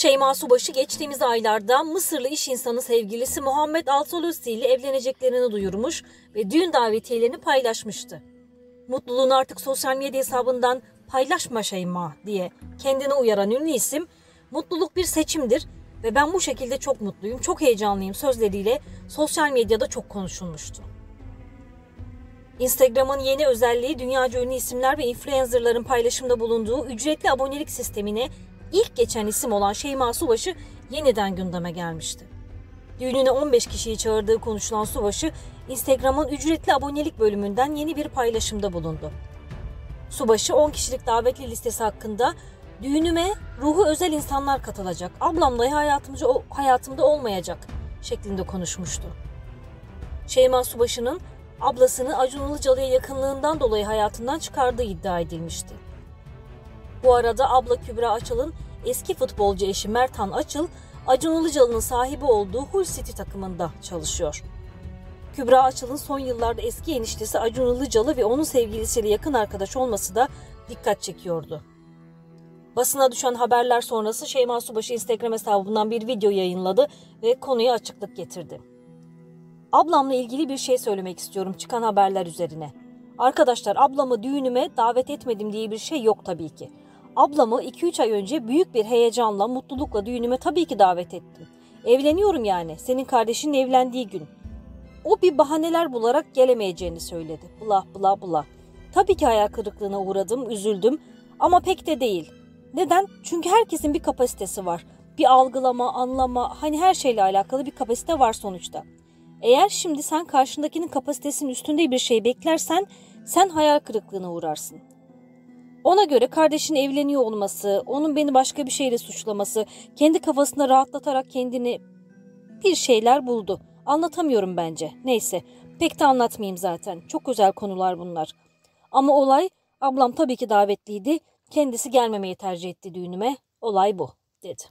Şeyma Subaşı geçtiğimiz aylarda Mısırlı iş insanı sevgilisi Muhammed Alsalusi ile evleneceklerini duyurmuş ve düğün davetiyelerini paylaşmıştı. Mutluluğunu artık sosyal medya hesabından paylaşma Şeyma diye kendini uyaran ünlü isim, mutluluk bir seçimdir ve ben bu şekilde çok mutluyum, çok heyecanlıyım sözleriyle sosyal medyada çok konuşulmuştu. Instagram'ın yeni özelliği dünyaca ünlü isimler ve influencerların paylaşımda bulunduğu ücretli abonelik sistemine ilk geçen isim olan Şeyma Subaşı yeniden gündeme gelmişti. Düğününe 15 kişiyi çağırdığı konuşulan Subaşı, Instagram'ın ücretli abonelik bölümünden yeni bir paylaşımda bulundu. Subaşı 10 kişilik davetli listesi hakkında düğünüme ruhu özel insanlar katılacak, ablam dahi hayatımda, hayatımda olmayacak şeklinde konuşmuştu. Şeyma Subaşı'nın ablasını Acun Ilıcalı'ya yakınlığından dolayı hayatından çıkardığı iddia edilmişti. Bu arada abla Kübra Açıl'ın eski futbolcu eşi Mertan Açıl, Acun Ilıcalı'nın sahibi olduğu Hull City takımında çalışıyor. Kübra Açıl'ın son yıllarda eski eniştesi Acun Ilıcalı ve onun sevgilisiyle yakın arkadaş olması da dikkat çekiyordu. Basına düşen haberler sonrası Şeyma Subaşı Instagram hesabından bir video yayınladı ve konuya açıklık getirdi. Ablamla ilgili bir şey söylemek istiyorum çıkan haberler üzerine. Arkadaşlar ablamı düğünüme davet etmedim diye bir şey yok tabii ki. Ablamı 2-3 ay önce büyük bir heyecanla, mutlulukla düğünüme tabii ki davet ettim. Evleniyorum yani. Senin kardeşinin evlendiği gün. O bir bahaneler bularak gelemeyeceğini söyledi. Bla bla bla. Tabii ki hayal kırıklığına uğradım, üzüldüm ama pek de değil. Neden? Çünkü herkesin bir kapasitesi var. Bir algılama, anlama, hani her şeyle alakalı bir kapasite var sonuçta. Eğer şimdi sen karşındakinin kapasitesinin üstünde bir şey beklersen sen hayal kırıklığına uğrarsın. Ona göre kardeşin evleniyor olması, onun beni başka bir şeyle suçlaması, kendi kafasında rahatlatarak kendini bir şeyler buldu. Anlatamıyorum bence. Neyse, pek de anlatmayayım zaten. Çok özel konular bunlar. Ama olay, ablam tabii ki davetliydi. Kendisi gelmemeyi tercih etti düğünüme. Olay bu, dedi.